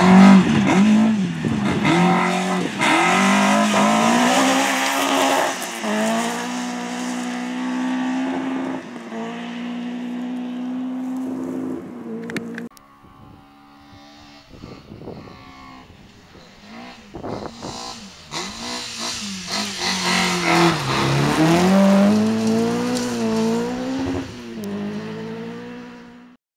Mm-hmm.